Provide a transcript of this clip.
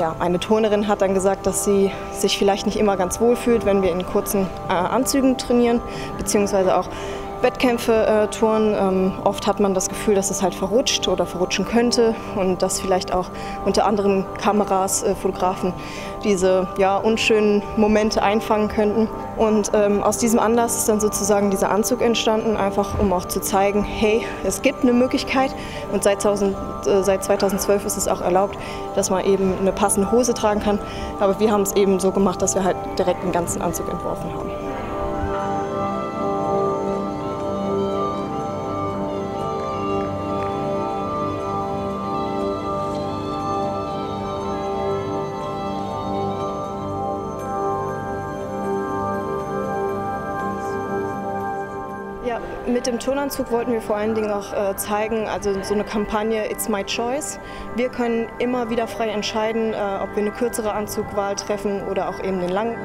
ja, eine Turnerin hat dann gesagt, dass sie sich vielleicht nicht immer ganz wohl fühlt, wenn wir in kurzen äh, Anzügen trainieren, beziehungsweise auch Wettkämpfe äh, touren. Ähm, oft hat man das Gefühl, dass es halt verrutscht oder verrutschen könnte und dass vielleicht auch unter anderem Kameras, äh, Fotografen diese ja, unschönen Momente einfangen könnten. Und ähm, aus diesem Anlass ist dann sozusagen dieser Anzug entstanden, einfach um auch zu zeigen, hey, es gibt eine Möglichkeit und seit, 1000, äh, seit 2012 ist es auch erlaubt, dass man eben eine passende Hose tragen kann. Aber wir haben es eben so gemacht, dass wir halt direkt einen ganzen Anzug entworfen haben. Ja, mit dem Turnanzug wollten wir vor allen Dingen auch äh, zeigen, also so eine Kampagne It's My Choice. Wir können immer wieder frei entscheiden, äh, ob wir eine kürzere Anzugwahl treffen oder auch eben den langen.